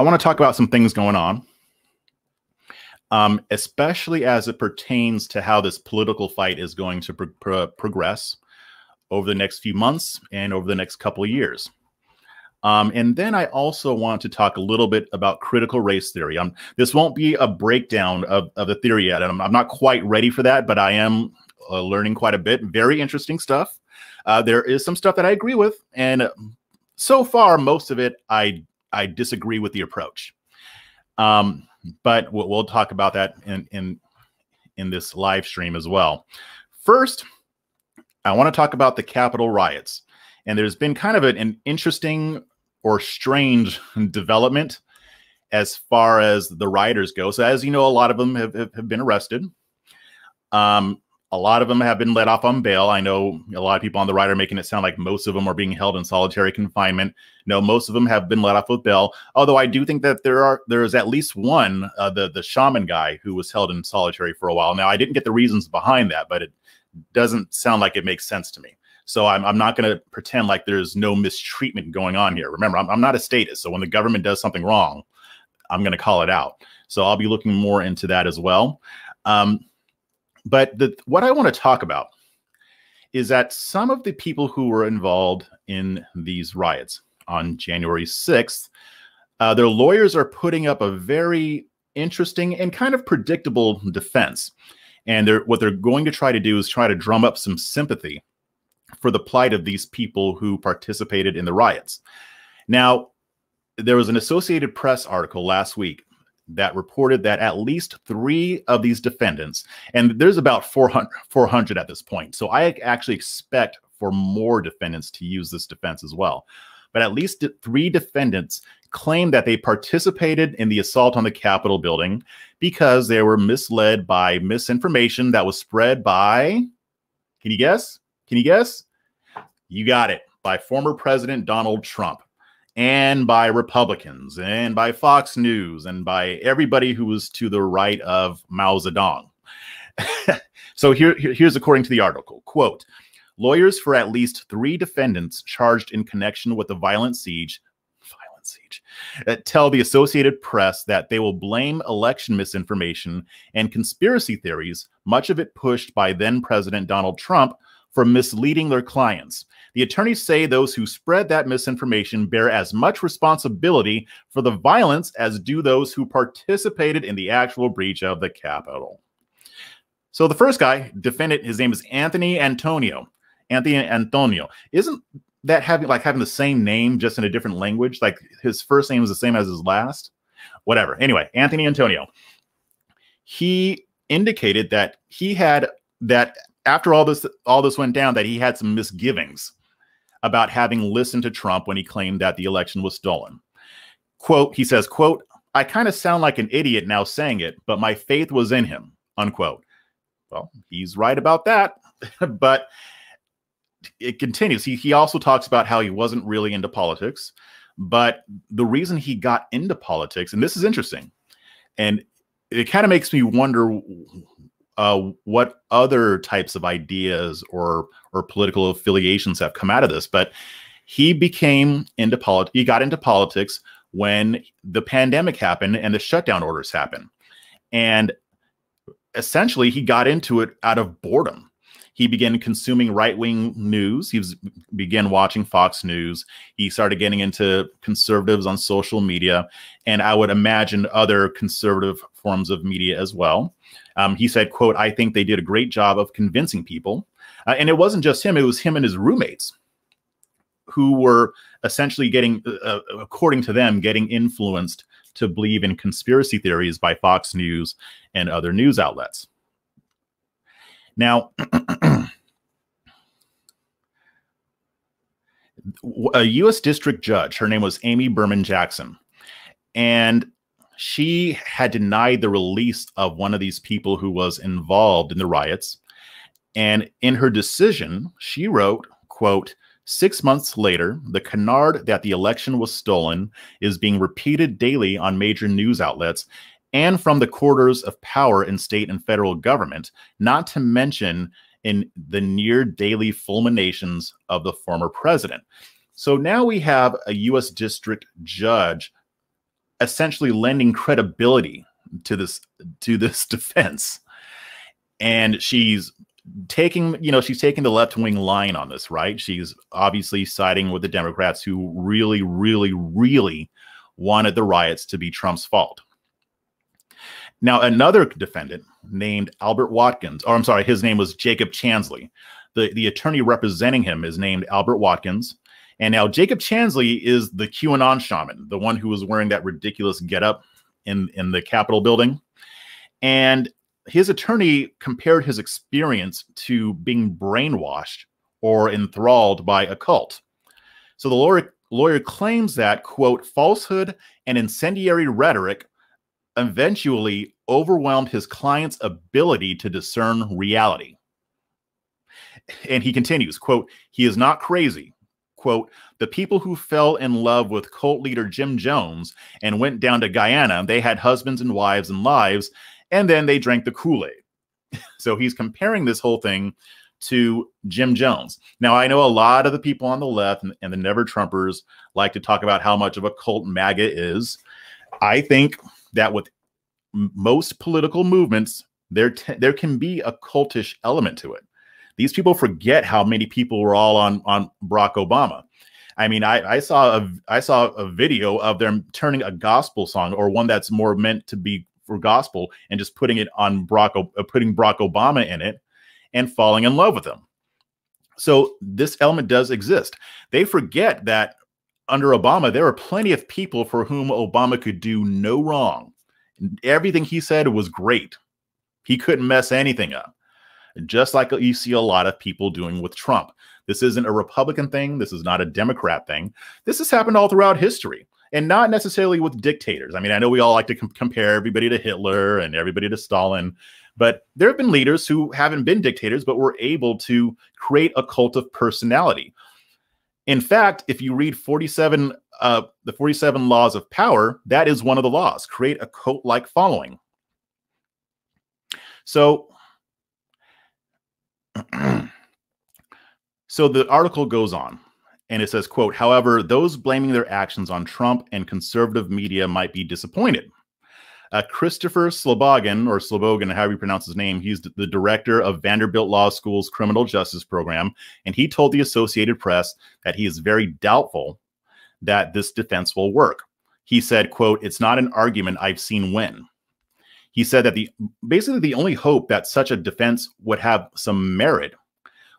I want to talk about some things going on, um, especially as it pertains to how this political fight is going to pro pro progress over the next few months and over the next couple of years. Um, and then I also want to talk a little bit about critical race theory. Um, this won't be a breakdown of, of the theory yet. I'm, I'm not quite ready for that, but I am uh, learning quite a bit. Very interesting stuff. Uh, there is some stuff that I agree with, and so far, most of it I I disagree with the approach. Um, but we'll, we'll talk about that in in in this live stream as well. First, I want to talk about the Capitol riots, and there's been kind of an, an interesting or strange development as far as the rioters go. So, as you know, a lot of them have, have, have been arrested. Um, a lot of them have been let off on bail. I know a lot of people on the right are making it sound like most of them are being held in solitary confinement. No, most of them have been let off with bail. Although I do think that there are there is at least one, uh, the the shaman guy who was held in solitary for a while. Now I didn't get the reasons behind that, but it doesn't sound like it makes sense to me. So I'm, I'm not going to pretend like there's no mistreatment going on here. Remember, I'm, I'm not a statist. So when the government does something wrong, I'm going to call it out. So I'll be looking more into that as well. Um, but the, what I want to talk about is that some of the people who were involved in these riots on January 6th, uh, their lawyers are putting up a very interesting and kind of predictable defense. And they're, what they're going to try to do is try to drum up some sympathy for the plight of these people who participated in the riots. Now, there was an Associated Press article last week that reported that at least three of these defendants, and there's about 400, 400 at this point. So I actually expect for more defendants to use this defense as well. But at least three defendants claim that they participated in the assault on the Capitol building because they were misled by misinformation that was spread by, can you guess? Can you guess? You got it, by former President Donald Trump and by Republicans and by Fox News and by everybody who was to the right of Mao Zedong. so here, here, here's according to the article, quote, lawyers for at least three defendants charged in connection with the violent siege violent siege uh, tell the Associated Press that they will blame election misinformation and conspiracy theories, much of it pushed by then President Donald Trump, for misleading their clients. The attorneys say those who spread that misinformation bear as much responsibility for the violence as do those who participated in the actual breach of the Capitol. So the first guy, defendant, his name is Anthony Antonio. Anthony Antonio. Isn't that having like having the same name just in a different language? Like his first name is the same as his last? Whatever. Anyway, Anthony Antonio. He indicated that he had that after all this all this went down that he had some misgivings about having listened to Trump when he claimed that the election was stolen. Quote, he says, quote, I kind of sound like an idiot now saying it, but my faith was in him, unquote. Well, he's right about that. but it continues. He, he also talks about how he wasn't really into politics. But the reason he got into politics, and this is interesting, and it kind of makes me wonder uh, what other types of ideas or or political affiliations have come out of this. But he became into politics. He got into politics when the pandemic happened and the shutdown orders happened, and essentially he got into it out of boredom. He began consuming right wing news. He was, began watching Fox News. He started getting into conservatives on social media, and I would imagine other conservative forms of media as well. Um, he said, quote, I think they did a great job of convincing people. Uh, and it wasn't just him, it was him and his roommates who were essentially getting, uh, uh according to them, getting influenced to believe in conspiracy theories by Fox News and other news outlets. Now, a U.S. district judge, her name was Amy Berman Jackson, and she had denied the release of one of these people who was involved in the riots. And in her decision, she wrote, quote, Six months later, the canard that the election was stolen is being repeated daily on major news outlets and from the quarters of power in state and federal government, not to mention in the near daily fulminations of the former president. So now we have a U.S. district judge essentially lending credibility to this to this defense. And she's taking, you know, she's taking the left wing line on this, right? She's obviously siding with the Democrats who really, really, really wanted the riots to be Trump's fault. Now, another defendant named Albert Watkins, or I'm sorry, his name was Jacob Chansley. The, the attorney representing him is named Albert Watkins. And now Jacob Chansley is the QAnon shaman, the one who was wearing that ridiculous getup in, in the Capitol building. And his attorney compared his experience to being brainwashed or enthralled by a cult. So the lawyer, lawyer claims that, quote, falsehood and incendiary rhetoric eventually overwhelmed his client's ability to discern reality. And he continues, quote, he is not crazy. Quote, the people who fell in love with cult leader Jim Jones and went down to Guyana, they had husbands and wives and lives, and then they drank the Kool-Aid. so he's comparing this whole thing to Jim Jones. Now, I know a lot of the people on the left and, and the never Trumpers like to talk about how much of a cult MAGA is. I think that with most political movements, there there can be a cultish element to it. These people forget how many people were all on on Barack Obama. I mean, I, I saw a I saw a video of them turning a gospel song or one that's more meant to be for gospel and just putting it on Barack uh, putting Barack Obama in it and falling in love with him. So this element does exist. They forget that under Obama, there were plenty of people for whom Obama could do no wrong. Everything he said was great. He couldn't mess anything up. Just like you see a lot of people doing with Trump. This isn't a Republican thing. This is not a Democrat thing. This has happened all throughout history and not necessarily with dictators. I mean, I know we all like to com compare everybody to Hitler and everybody to Stalin, but there have been leaders who haven't been dictators, but were able to create a cult of personality. In fact, if you read 47, uh, the 47 laws of power, that is one of the laws create a cult like following. So, so the article goes on and it says, quote, however, those blaming their actions on Trump and conservative media might be disappointed. Uh, Christopher Slobogin, or Slobogan, however you pronounce his name, he's the director of Vanderbilt Law School's criminal justice program. And he told the Associated Press that he is very doubtful that this defense will work. He said, quote, it's not an argument I've seen win. He said that the basically the only hope that such a defense would have some merit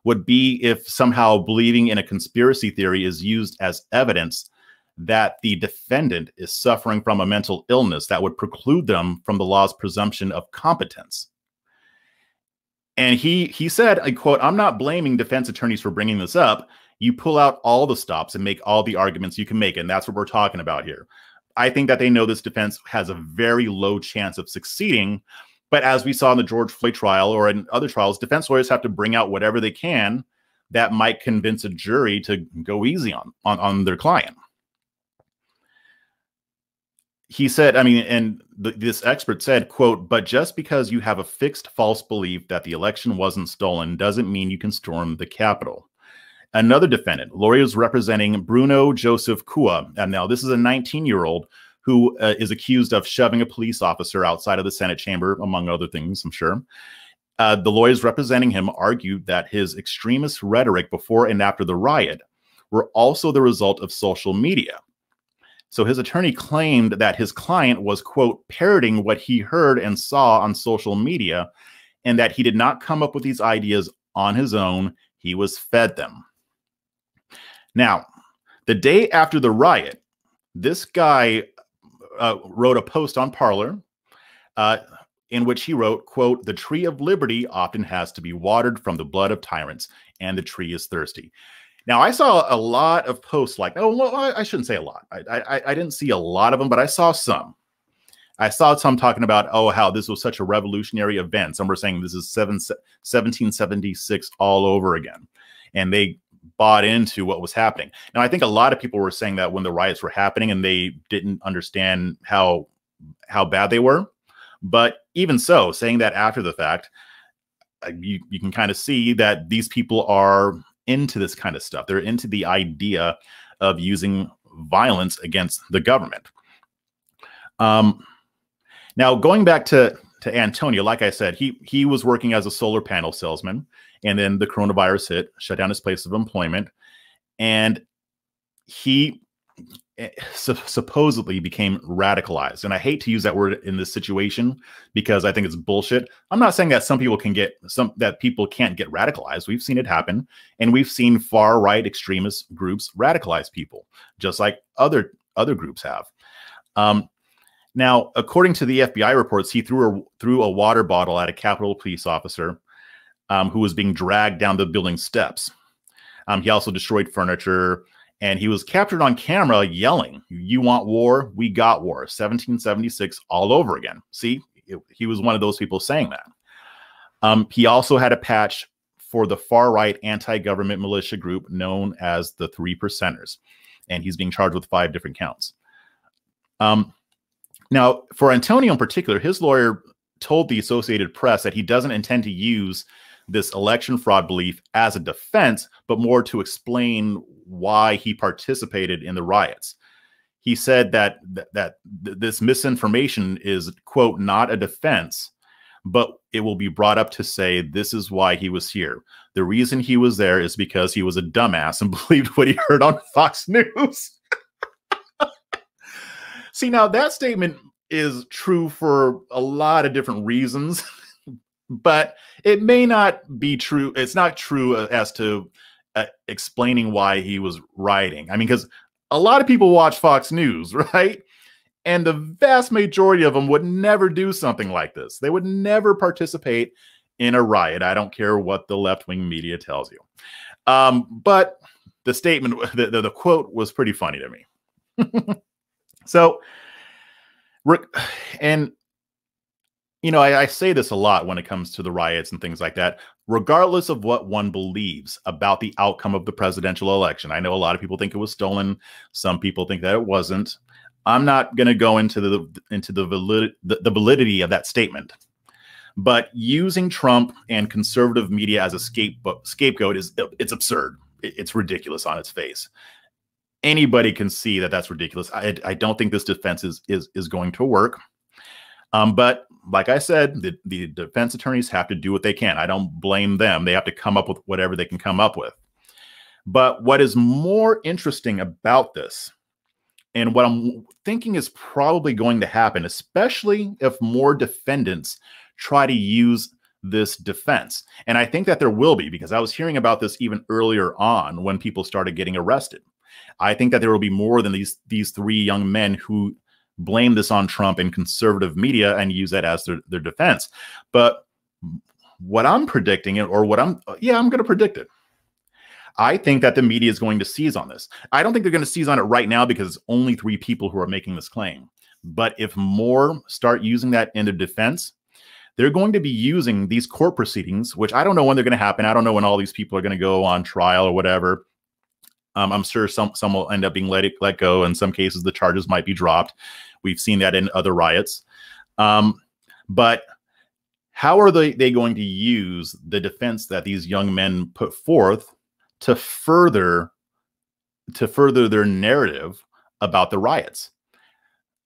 would be if somehow believing in a conspiracy theory is used as evidence that the defendant is suffering from a mental illness that would preclude them from the law's presumption of competence. And he he said, I quote, I'm not blaming defense attorneys for bringing this up. You pull out all the stops and make all the arguments you can make, and that's what we're talking about here. I think that they know this defense has a very low chance of succeeding. But as we saw in the George Floyd trial or in other trials, defense lawyers have to bring out whatever they can that might convince a jury to go easy on, on, on their client he said i mean and th this expert said quote but just because you have a fixed false belief that the election wasn't stolen doesn't mean you can storm the capitol. Another defendant lawyers representing bruno joseph Cua. And now this is a 19 year old who uh, is accused of shoving a police officer outside of the senate chamber among other things i'm sure. Uh, the lawyers representing him argued that his extremist rhetoric before and after the riot were also the result of social media so his attorney claimed that his client was, quote, parroting what he heard and saw on social media, and that he did not come up with these ideas on his own. He was fed them. Now, the day after the riot, this guy uh, wrote a post on Parler uh, in which he wrote, quote, the tree of liberty often has to be watered from the blood of tyrants, and the tree is thirsty. Now, I saw a lot of posts like, oh, well, I shouldn't say a lot. I, I, I didn't see a lot of them, but I saw some. I saw some talking about, oh, how this was such a revolutionary event. Some were saying this is seven, 1776 all over again. And they bought into what was happening. Now, I think a lot of people were saying that when the riots were happening and they didn't understand how how bad they were. But even so, saying that after the fact, uh, you, you can kind of see that these people are into this kind of stuff. They're into the idea of using violence against the government. Um, now going back to to Antonio, like I said, he he was working as a solar panel salesman, and then the coronavirus hit, shut down his place of employment, and he supposedly became radicalized. And I hate to use that word in this situation because I think it's bullshit. I'm not saying that some people can get some that people can't get radicalized. We've seen it happen, and we've seen far right extremist groups radicalize people, just like other other groups have. Um, now, according to the FBI reports, he threw a threw a water bottle at a Capitol police officer um, who was being dragged down the building steps. Um, he also destroyed furniture, and he was captured on camera yelling, "You want war? We got war." 1776 all over again. See, it, he was one of those people saying that. Um, he also had a patch for the far right anti-government militia group known as the Three Percenters, and he's being charged with five different counts. Um, now, for Antonio in particular, his lawyer told the Associated Press that he doesn't intend to use this election fraud belief as a defense, but more to explain why he participated in the riots. He said that that, that this misinformation is quote not a defense, but it will be brought up to say this is why he was here. The reason he was there is because he was a dumbass and believed what he heard on Fox News. See, now that statement is true for a lot of different reasons, but it may not be true. It's not true as to uh, explaining why he was writing. I mean, because a lot of people watch Fox News, right? And the vast majority of them would never do something like this. They would never participate in a riot. I don't care what the left wing media tells you. Um, but the statement, the, the, the quote was pretty funny to me. So, and you know, I, I, say this a lot when it comes to the riots and things like that. Regardless of what one believes about the outcome of the presidential election, I know a lot of people think it was stolen. Some people think that it wasn't. I'm not going to go into the into the, valid, the, the validity of that statement. But using Trump and conservative media as a scapegoat, scapegoat is it's absurd. It's ridiculous on its face anybody can see that that's ridiculous. I, I don't think this defense is is is going to work. Um, but like I said, the, the defense attorneys have to do what they can. I don't blame them. They have to come up with whatever they can come up with. But what is more interesting about this, and what I'm thinking is probably going to happen, especially if more defendants try to use this defense. And I think that there will be, because I was hearing about this even earlier on when people started getting arrested. I think that there will be more than these these three young men who blame this on Trump and conservative media and use that as their, their defense. But what I'm predicting it, or what I'm, yeah, I'm going to predict it. I think that the media is going to seize on this. I don't think they're going to seize on it right now because it's only three people who are making this claim. But if more start using that in their defense, they're going to be using these court proceedings, which I don't know when they're going to happen. I don't know when all these people are going to go on trial or whatever. Um, I'm sure some some will end up being let let go. In some cases, the charges might be dropped. We've seen that in other riots. Um, but how are they, they going to use the defense that these young men put forth to further to further their narrative about the riots?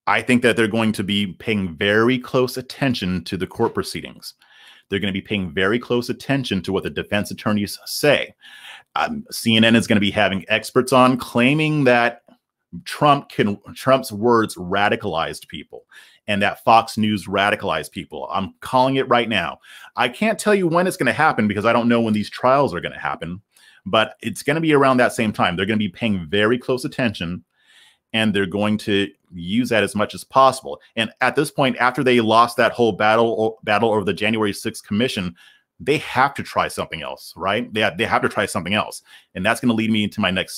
I think that they're going to be paying very close attention to the court proceedings. They're going to be paying very close attention to what the defense attorneys say. Um, CNN is going to be having experts on claiming that Trump can Trump's words radicalized people and that Fox News radicalized people. I'm calling it right now. I can't tell you when it's going to happen because I don't know when these trials are going to happen, but it's going to be around that same time. They're going to be paying very close attention and they're going to use that as much as possible. And at this point, after they lost that whole battle battle over the January 6th commission, they have to try something else, right? They have, they have to try something else. And that's going to lead me into my next